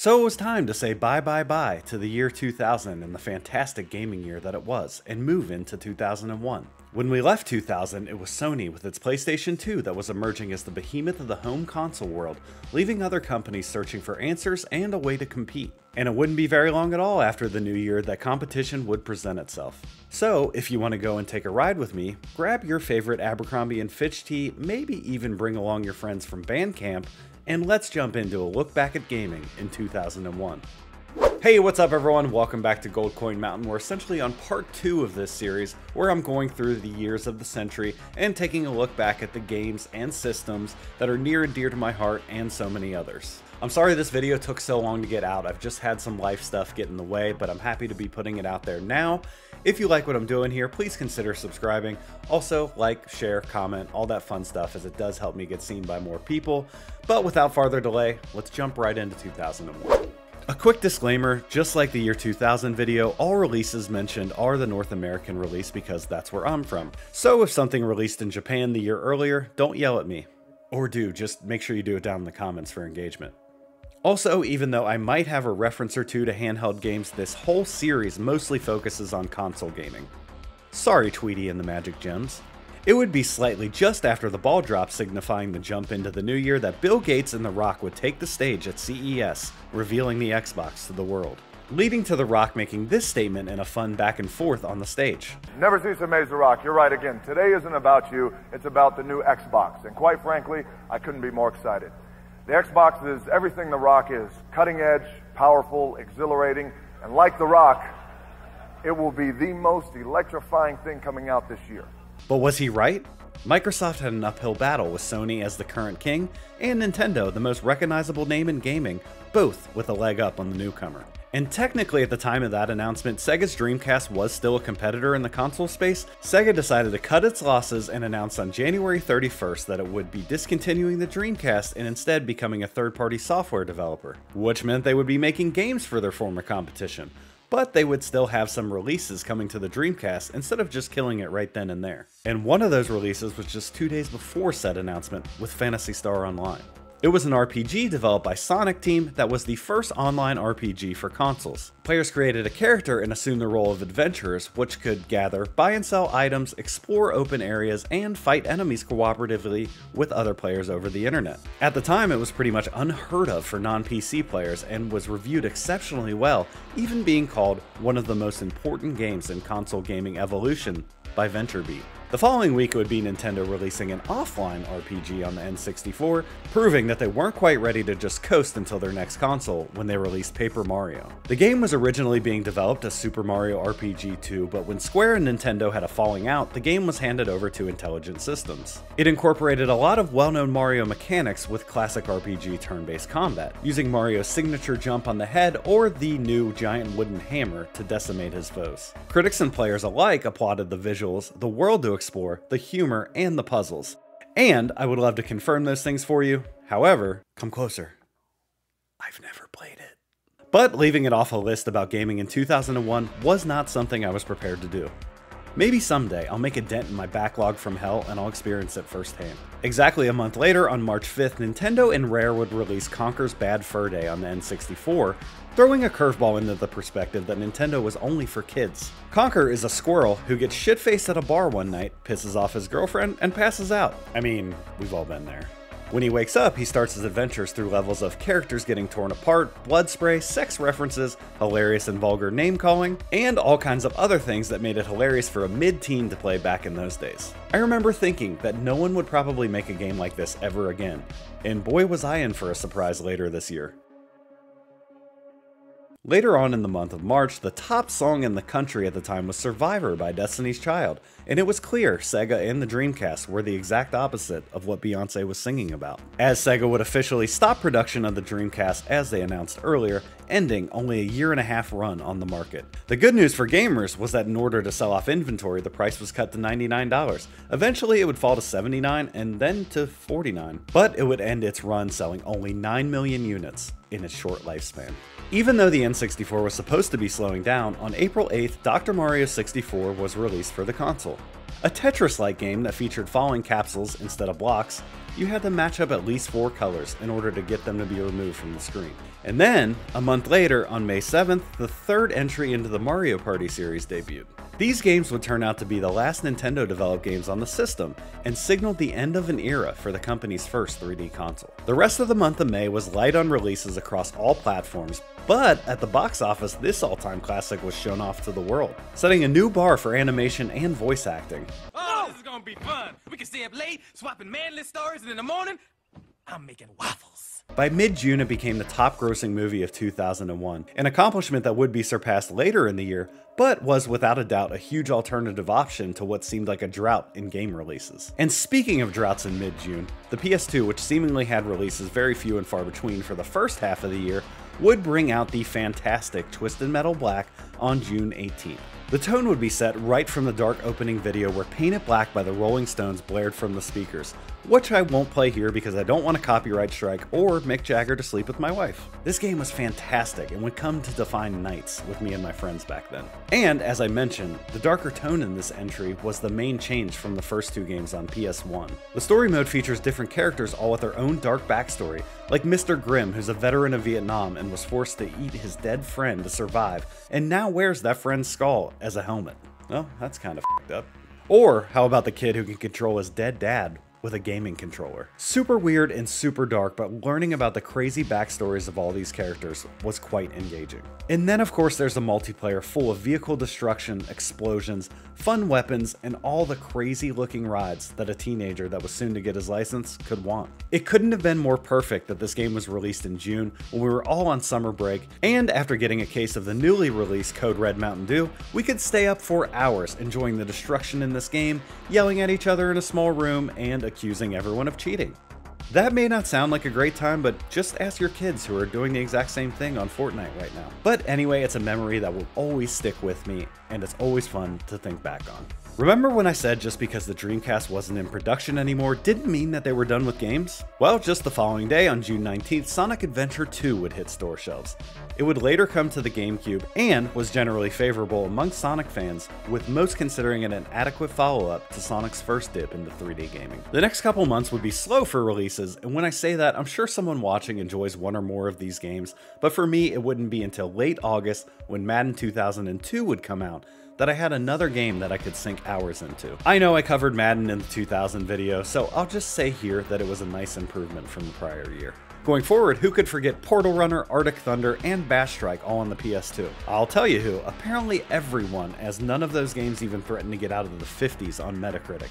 So it was time to say bye bye bye to the year 2000 and the fantastic gaming year that it was, and move into 2001. When we left 2000, it was Sony with its PlayStation 2 that was emerging as the behemoth of the home console world, leaving other companies searching for answers and a way to compete. And it wouldn't be very long at all after the new year that competition would present itself. So, if you want to go and take a ride with me, grab your favorite Abercrombie and Fitch tee, maybe even bring along your friends from Bandcamp, and let's jump into a look back at gaming in 2001. Hey, what's up everyone? Welcome back to Gold Coin Mountain. We're essentially on part two of this series, where I'm going through the years of the century and taking a look back at the games and systems that are near and dear to my heart and so many others. I'm sorry this video took so long to get out. I've just had some life stuff get in the way, but I'm happy to be putting it out there now. If you like what I'm doing here, please consider subscribing. Also, like, share, comment, all that fun stuff as it does help me get seen by more people. But without farther delay, let's jump right into 2001. A quick disclaimer, just like the year 2000 video, all releases mentioned are the North American release because that's where I'm from. So if something released in Japan the year earlier, don't yell at me. Or do, just make sure you do it down in the comments for engagement. Also, even though I might have a reference or two to handheld games, this whole series mostly focuses on console gaming. Sorry, Tweety and the Magic Gems. It would be slightly just after the ball drop signifying the jump into the new year that Bill Gates and The Rock would take the stage at CES, revealing the Xbox to the world. Leading to The Rock making this statement in a fun back and forth on the stage. Never cease to amaze The Rock. You're right again. Today isn't about you, it's about the new Xbox. And quite frankly, I couldn't be more excited. The Xbox is everything The Rock is cutting edge, powerful, exhilarating, and like The Rock, it will be the most electrifying thing coming out this year. But was he right? Microsoft had an uphill battle with Sony as the current king, and Nintendo, the most recognizable name in gaming, both with a leg up on the newcomer. And technically, at the time of that announcement, Sega's Dreamcast was still a competitor in the console space. Sega decided to cut its losses and announced on January 31st that it would be discontinuing the Dreamcast and instead becoming a third party software developer, which meant they would be making games for their former competition. But they would still have some releases coming to the Dreamcast instead of just killing it right then and there. And one of those releases was just two days before said announcement with Phantasy Star Online. It was an RPG developed by Sonic Team that was the first online RPG for consoles. Players created a character and assumed the role of adventurers, which could gather, buy and sell items, explore open areas, and fight enemies cooperatively with other players over the internet. At the time, it was pretty much unheard of for non-PC players and was reviewed exceptionally well, even being called one of the most important games in console gaming evolution by VentureBeat. The following week would be Nintendo releasing an offline RPG on the N64, proving that they weren't quite ready to just coast until their next console when they released Paper Mario. The game was originally being developed as Super Mario RPG 2, but when Square and Nintendo had a falling out, the game was handed over to Intelligent Systems. It incorporated a lot of well-known Mario mechanics with classic RPG turn-based combat, using Mario's signature jump on the head or the new giant wooden hammer to decimate his foes. Critics and players alike applauded the visuals, the world to explore, the humor, and the puzzles. And I would love to confirm those things for you. However, come closer. I've never played it. But leaving it off a list about gaming in 2001 was not something I was prepared to do. Maybe someday I'll make a dent in my backlog from hell and I'll experience it firsthand. Exactly a month later, on March 5th, Nintendo and Rare would release Conker's Bad Fur Day on the N64, throwing a curveball into the perspective that Nintendo was only for kids. Conker is a squirrel who gets shit-faced at a bar one night, pisses off his girlfriend, and passes out. I mean, we've all been there. When he wakes up, he starts his adventures through levels of characters getting torn apart, blood spray, sex references, hilarious and vulgar name calling, and all kinds of other things that made it hilarious for a mid-teen to play back in those days. I remember thinking that no one would probably make a game like this ever again, and boy was I in for a surprise later this year. Later on in the month of March, the top song in the country at the time was Survivor by Destiny's Child, and it was clear Sega and the Dreamcast were the exact opposite of what Beyonce was singing about. As Sega would officially stop production of the Dreamcast as they announced earlier, ending only a year and a half run on the market. The good news for gamers was that in order to sell off inventory, the price was cut to $99. Eventually it would fall to 79 and then to 49, but it would end its run selling only 9 million units in its short lifespan. Even though the N64 was supposed to be slowing down, on April 8th, Dr. Mario 64 was released for the console. A Tetris-like game that featured falling capsules instead of blocks, you had to match up at least four colors in order to get them to be removed from the screen. And then, a month later, on May 7th, the third entry into the Mario Party series debuted. These games would turn out to be the last Nintendo developed games on the system, and signaled the end of an era for the company's first 3D console. The rest of the month of May was light on releases across all platforms, but at the box office, this all time classic was shown off to the world, setting a new bar for animation and voice acting. Oh, this is gonna be fun. We can stay up late, swapping manly stories, and in the morning, I'm making waffles. By mid June, it became the top grossing movie of 2001, an accomplishment that would be surpassed later in the year, but was without a doubt a huge alternative option to what seemed like a drought in game releases. And speaking of droughts in mid June, the PS2, which seemingly had releases very few and far between for the first half of the year, would bring out the fantastic Twisted Metal Black on June 18th. The tone would be set right from the dark opening video where Paint It Black by the Rolling Stones blared from the speakers, which I won't play here because I don't want a copyright strike or Mick Jagger to sleep with my wife. This game was fantastic and would come to define nights with me and my friends back then. And as I mentioned, the darker tone in this entry was the main change from the first two games on PS1. The story mode features different characters all with their own dark backstory, like Mr. Grimm, who's a veteran of Vietnam and was forced to eat his dead friend to survive, and now wears that friend's skull as a helmet. Well, that's kind of up. Or how about the kid who can control his dead dad with a gaming controller. Super weird and super dark, but learning about the crazy backstories of all these characters was quite engaging. And then, of course, there's a multiplayer full of vehicle destruction, explosions, fun weapons, and all the crazy looking rides that a teenager that was soon to get his license could want. It couldn't have been more perfect that this game was released in June when we were all on summer break, and after getting a case of the newly released Code Red Mountain Dew, we could stay up for hours enjoying the destruction in this game, yelling at each other in a small room, and accusing everyone of cheating. That may not sound like a great time, but just ask your kids who are doing the exact same thing on Fortnite right now. But anyway, it's a memory that will always stick with me, and it's always fun to think back on. Remember when I said just because the Dreamcast wasn't in production anymore didn't mean that they were done with games? Well, just the following day, on June 19th, Sonic Adventure 2 would hit store shelves. It would later come to the GameCube and was generally favorable among Sonic fans, with most considering it an adequate follow up to Sonic's first dip into 3D gaming. The next couple months would be slow for releases, and when I say that, I'm sure someone watching enjoys one or more of these games, but for me, it wouldn't be until late August when Madden 2002 would come out that I had another game that I could sink hours into. I know I covered Madden in the 2000 video, so I'll just say here that it was a nice improvement from the prior year. Going forward, who could forget Portal Runner, Arctic Thunder, and Bash Strike all on the PS2? I'll tell you who, apparently everyone, as none of those games even threatened to get out of the 50s on Metacritic.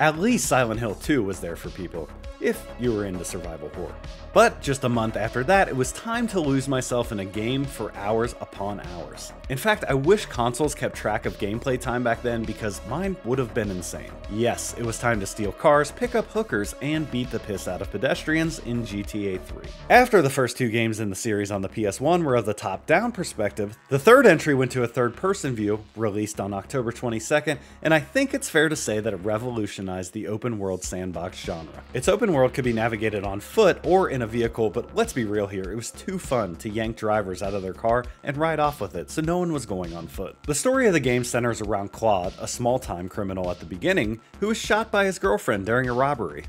At least Silent Hill 2 was there for people, if you were into survival horror. But just a month after that, it was time to lose myself in a game for hours upon hours. In fact, I wish consoles kept track of gameplay time back then because mine would have been insane. Yes, it was time to steal cars, pick up hookers, and beat the piss out of pedestrians in GTA 3. After the first two games in the series on the PS1 were of the top down perspective, the third entry went to a third person view, released on October 22nd, and I think it's fair to say that it revolutionized the open world sandbox genre. Its open world could be navigated on foot or in a vehicle, but let's be real here, it was too fun to yank drivers out of their car and ride off with it, so no one was going on foot. The story of the game centers around Claude, a small time criminal at the beginning, who was shot by his girlfriend during a robbery.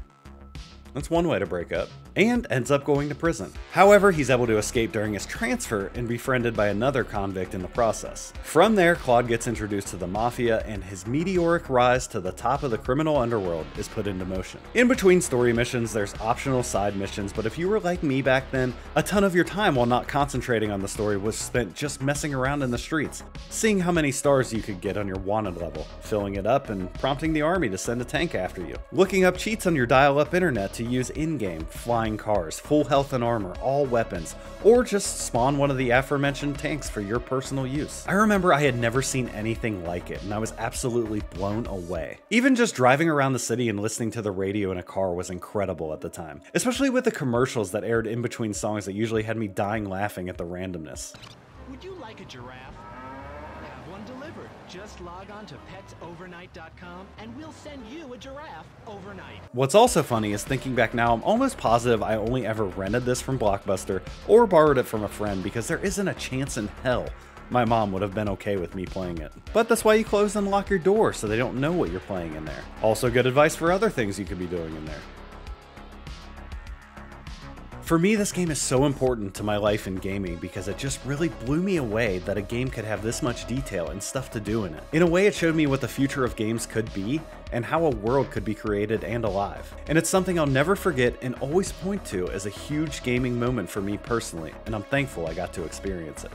That's one way to break up. And ends up going to prison. However, he's able to escape during his transfer and befriended by another convict in the process. From there, Claude gets introduced to the Mafia, and his meteoric rise to the top of the criminal underworld is put into motion. In between story missions, there's optional side missions, but if you were like me back then, a ton of your time while not concentrating on the story was spent just messing around in the streets, seeing how many stars you could get on your wanted level, filling it up, and prompting the army to send a tank after you, looking up cheats on your dial up internet to use in game, flying cars, full health and armor, all weapons, or just spawn one of the aforementioned tanks for your personal use. I remember I had never seen anything like it, and I was absolutely blown away. Even just driving around the city and listening to the radio in a car was incredible at the time, especially with the commercials that aired in between songs that usually had me dying laughing at the randomness. Would you like a giraffe? Delivered. Just log on to petsovernight.com and we'll send you a giraffe overnight. What's also funny is thinking back now, I'm almost positive I only ever rented this from Blockbuster or borrowed it from a friend because there isn't a chance in hell my mom would have been okay with me playing it. But that's why you close and lock your door so they don't know what you're playing in there. Also, good advice for other things you could be doing in there. For me, this game is so important to my life in gaming because it just really blew me away that a game could have this much detail and stuff to do in it. In a way, it showed me what the future of games could be and how a world could be created and alive. And it's something I'll never forget and always point to as a huge gaming moment for me personally, and I'm thankful I got to experience it.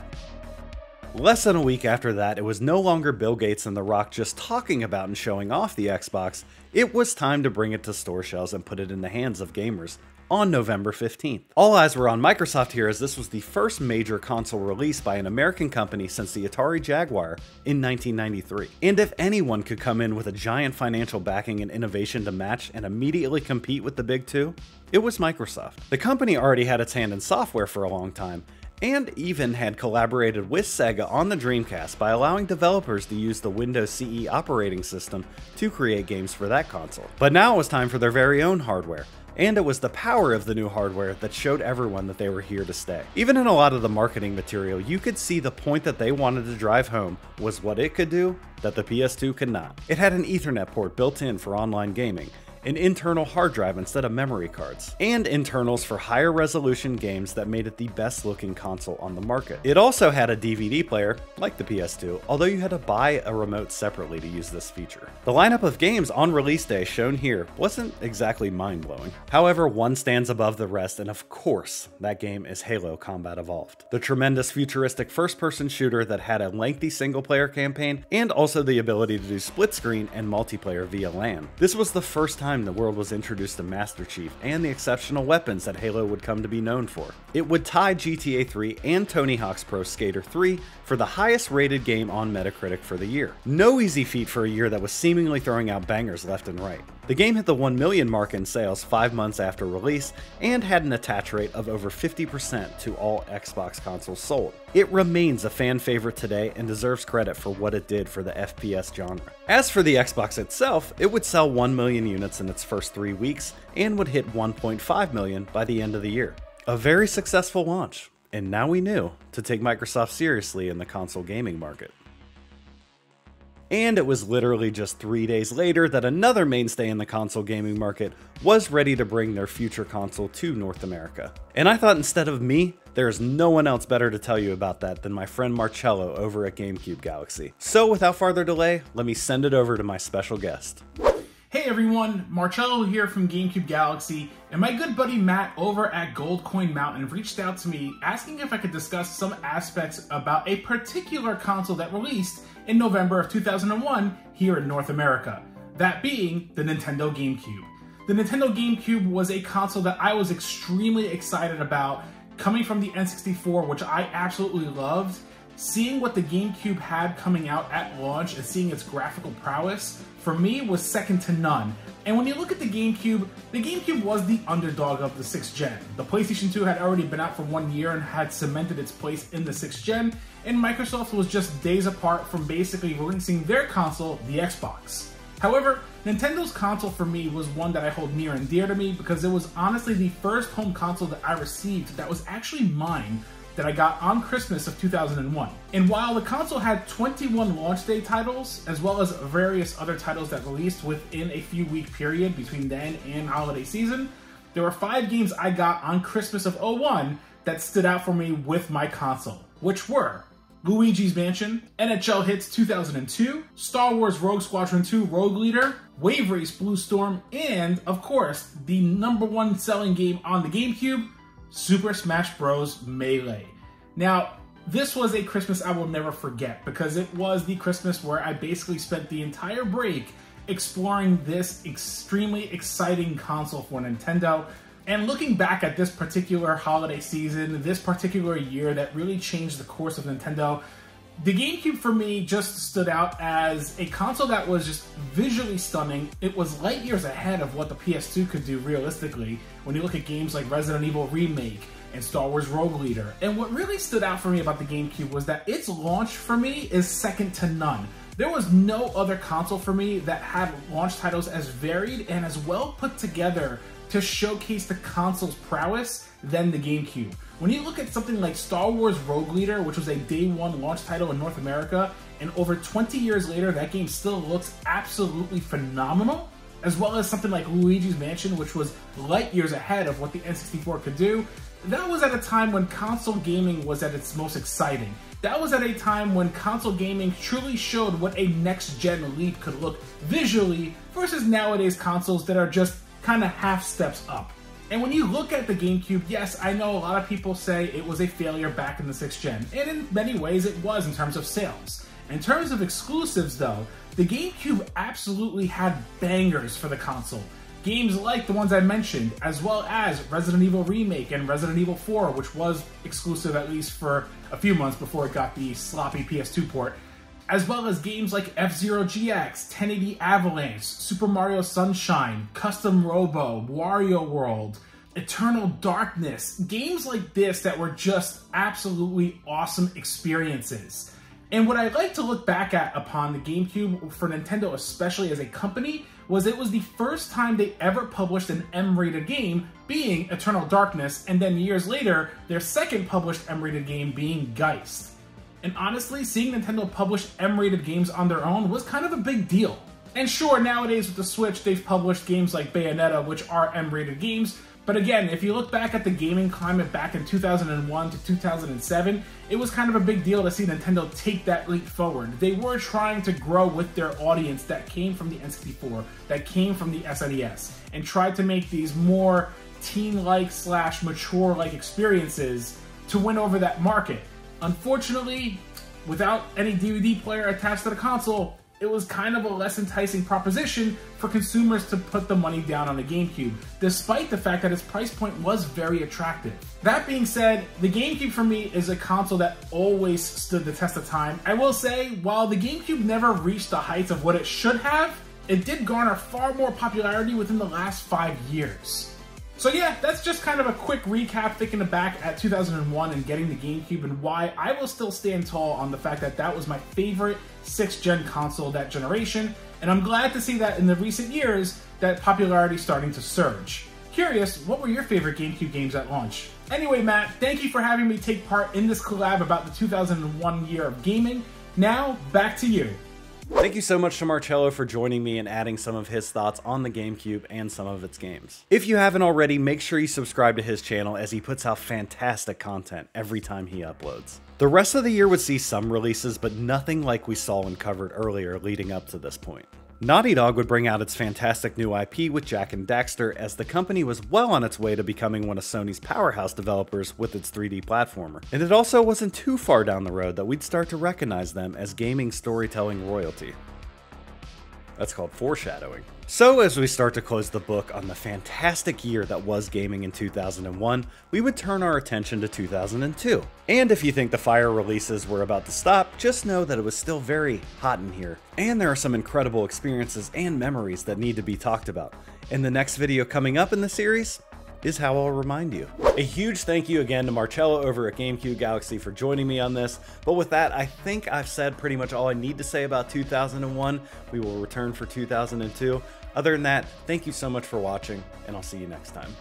Less than a week after that, it was no longer Bill Gates and The Rock just talking about and showing off the Xbox, it was time to bring it to store shelves and put it in the hands of gamers on November 15th. All eyes were on Microsoft here as this was the first major console release by an American company since the Atari Jaguar in 1993. And if anyone could come in with a giant financial backing and innovation to match and immediately compete with the big two, it was Microsoft. The company already had its hand in software for a long time, and even had collaborated with Sega on the Dreamcast by allowing developers to use the Windows CE operating system to create games for that console. But now it was time for their very own hardware, and it was the power of the new hardware that showed everyone that they were here to stay. Even in a lot of the marketing material, you could see the point that they wanted to drive home was what it could do that the PS2 could not. It had an Ethernet port built in for online gaming, an internal hard drive instead of memory cards, and internals for higher resolution games that made it the best looking console on the market. It also had a DVD player, like the PS2, although you had to buy a remote separately to use this feature. The lineup of games on release day shown here wasn't exactly mind blowing. However, one stands above the rest, and of course, that game is Halo Combat Evolved. The tremendous futuristic first person shooter that had a lengthy single player campaign and also the ability to do split screen and multiplayer via LAN. This was the first time time the world was introduced to Master Chief and the exceptional weapons that Halo would come to be known for. It would tie GTA 3 and Tony Hawk's Pro Skater 3 for the highest rated game on Metacritic for the year. No easy feat for a year that was seemingly throwing out bangers left and right. The game hit the 1 million mark in sales 5 months after release and had an attach rate of over 50% to all Xbox consoles sold. It remains a fan favorite today and deserves credit for what it did for the FPS genre. As for the Xbox itself, it would sell 1 million units in its first 3 weeks and would hit 1.5 million by the end of the year. A very successful launch, and now we knew to take Microsoft seriously in the console gaming market. And it was literally just three days later that another mainstay in the console gaming market was ready to bring their future console to North America. And I thought instead of me, there is no one else better to tell you about that than my friend Marcello over at GameCube Galaxy. So without further delay, let me send it over to my special guest. Hey everyone, Marcello here from GameCube Galaxy, and my good buddy Matt over at Gold Coin Mountain reached out to me asking if I could discuss some aspects about a particular console that released in November of 2001 here in North America, that being the Nintendo GameCube. The Nintendo GameCube was a console that I was extremely excited about, coming from the N64, which I absolutely loved. Seeing what the GameCube had coming out at launch and seeing its graphical prowess for me was second to none. And when you look at the GameCube, the GameCube was the underdog of the 6th gen. The PlayStation 2 had already been out for one year and had cemented its place in the 6th gen, and Microsoft was just days apart from basically releasing their console, the Xbox. However, Nintendo's console for me was one that I hold near and dear to me because it was honestly the first home console that I received that was actually mine that I got on Christmas of 2001. And while the console had 21 launch day titles, as well as various other titles that released within a few week period between then and holiday season, there were five games I got on Christmas of 01 that stood out for me with my console, which were Luigi's Mansion, NHL Hitz 2002, Star Wars Rogue Squadron 2 Rogue Leader, Wave Race Blue Storm, and, of course, the number one selling game on the GameCube, Super Smash Bros. Melee. Now, this was a Christmas I will never forget because it was the Christmas where I basically spent the entire break exploring this extremely exciting console for Nintendo. And looking back at this particular holiday season, this particular year that really changed the course of Nintendo, the GameCube for me just stood out as a console that was just visually stunning. It was light years ahead of what the PS2 could do realistically when you look at games like Resident Evil Remake and Star Wars Rogue Leader. And what really stood out for me about the GameCube was that its launch for me is second to none. There was no other console for me that had launch titles as varied and as well put together to showcase the console's prowess than the GameCube. When you look at something like Star Wars Rogue Leader, which was a day one launch title in North America, and over 20 years later, that game still looks absolutely phenomenal. as well as something like Luigi's Mansion, which was light years ahead of what the N64 could do, that was at a time when console gaming was at its most exciting. That was at a time when console gaming truly showed what a next gen leap could look visually versus nowadays consoles that are just kind of half steps up. And when you look at the GameCube, yes, I know a lot of people say it was a failure back in the 6th gen, and in many ways it was in terms of sales. In terms of exclusives, though, the GameCube absolutely had bangers for the console. Games like the ones I mentioned, as well as Resident Evil Remake and Resident Evil 4, which was exclusive at least for a few months before it got the sloppy PS2 port, as well as games like F Zero GX, 1080 Avalanche, Super Mario Sunshine, Custom Robo, Wario World, Eternal Darkness, games like this that were just absolutely awesome experiences. And what I like to look back at upon the GameCube for Nintendo, especially as a company, was it was the first time they ever published an M-rated game, being Eternal Darkness, and then years later, their second published M-rated game being Geist. And honestly, seeing Nintendo publish M-rated games on their own was kind of a big deal. And sure, nowadays with the Switch, they've published games like Bayonetta, which are M-rated games, but again, if you look back at the gaming climate back in 2001 to 2007, it was kind of a big deal to see Nintendo take that leap forward. They were trying to grow with their audience that came from the N64, that came from the SNES, and tried to make these more teen-like slash mature-like experiences to win over that market. Unfortunately, without any DVD player attached to the console, it was kind of a less enticing proposition for consumers to put the money down on the GameCube, despite the fact that its price point was very attractive. That being said, the GameCube for me is a console that always stood the test of time. I will say, while the GameCube never reached the heights of what it should have, it did garner far more popularity within the last five years. So yeah, that's just kind of a quick recap thinking back at 2001 and getting the GameCube and why I will still stand tall on the fact that that was my favorite 6th gen console that generation, and I'm glad to see that in the recent years that popularity starting to surge. Curious, what were your favorite GameCube games at launch? Anyway, Matt, thank you for having me take part in this collab about the 2001 year of gaming. Now, back to you. Thank you so much to Marcello for joining me and adding some of his thoughts on the GameCube and some of its games. If you haven't already, make sure you subscribe to his channel as he puts out fantastic content every time he uploads. The rest of the year would see some releases, but nothing like we saw and covered earlier leading up to this point. Naughty Dog would bring out its fantastic new IP with Jak and Daxter, as the company was well on its way to becoming one of Sony's powerhouse developers with its 3D platformer. And it also wasn't too far down the road that we'd start to recognize them as gaming storytelling royalty. That's called foreshadowing. So, as we start to close the book on the fantastic year that was gaming in 2001, we would turn our attention to 2002. And if you think the fire releases were about to stop, just know that it was still very hot in here. And there are some incredible experiences and memories that need to be talked about. In the next video coming up in the series, is how I'll remind you. A huge thank you again to Marcello over at GameCube Galaxy for joining me on this. But with that, I think I've said pretty much all I need to say about 2001. We will return for 2002. Other than that, thank you so much for watching, and I'll see you next time.